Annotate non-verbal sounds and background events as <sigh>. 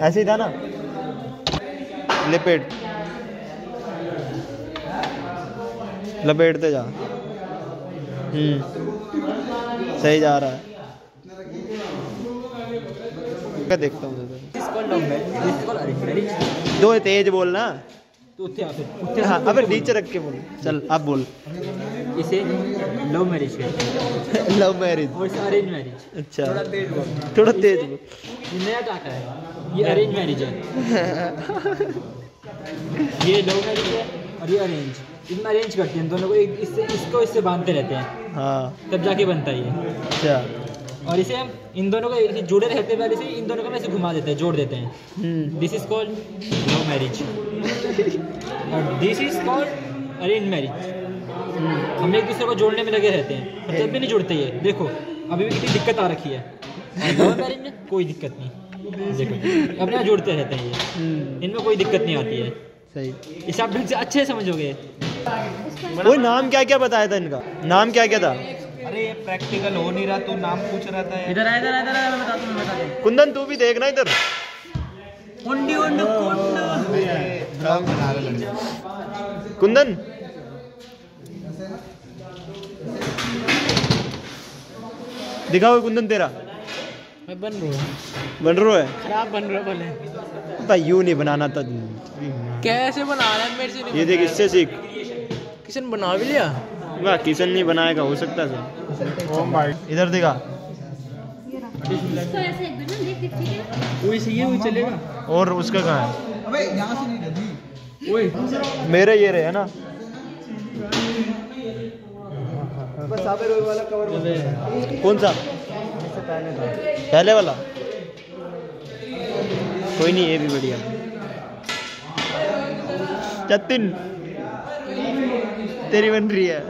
ऐसे ही था ना? लपेट लपेटते जा। हम्म। सही जा रहा है। देखता हूँ। दो तेज बोलना। हाँ अबे नीचे रख के बोल। चल अब बोल। इसे लव मैरिज कहते हैं। लव मैरिज और इसे अरेंज मैरिज अच्छा। थोड़ा तेज बोल। ये नया टाका है। ये अरेंज मैरिज है। <laughs> ये लव मैरिज है और ये अरेंज इसमें अरेंज करते हैं। दोनों को एक इससे इसको इससे बांधते रहते हैं। हाँ। तब जाके बनता है ये। अच्छा। और इसे हम इन दोनों को ऐसे जुड़े रहते हैं इसे इन दोनों को ऐसे घुमा देते हैं जोड़ देते हैं। हम्म। This is called love marriage और this is called arrange marriage हम एक दूसरे को जोड़ने में लगे रहते हैं। और जब भी नहीं जुड़ते ये। देखो अभी भी कितनी दिक्कत आ रखी है। लव मैरिज में कोई दिक्कत नहीं। देखो अपने यहाँ जुड़ते रहते हैं ये। हम्म, इनमें कोई दिक्कत नहीं आती है। सही। इसे आप ढंग से अच्छे से समझोगे। वो नाम क्या क्या बताया था इनका? नाम क्या क्या था? अरे ये प्रैक्टिकल हो नहीं रहा तू नाम पूछ रहा था इधर आ इधर आ इधर मैं बताता हूँ मैं बताता हूँ। कुंदन तू भी देखना इधर। कुंडी उंड कुंड। ब्लॉग बना रहे लड़के कुंदन। दिखाओ कुंदन तेरा। मैं बन रहा हूँ। बन रहा है? खराब बन रहा बोले? भाई यूँ नहीं बनाना था। कैसे बना रहा है मेरे से ये देख इससे सीख। किशन बना भी लिया? वाह किशन नहीं बनाएगा हो सकता है इधर दिखा। है। है वही चलेगा। और उसका कहाँ है? अबे यहाँ से नहीं वही मेरे ये रहे है ना? बस वाला कवर कौन सा? पहले पहले वाला? कोई नहीं ये भी बढ़िया। जतिन। तेरी बन रही है।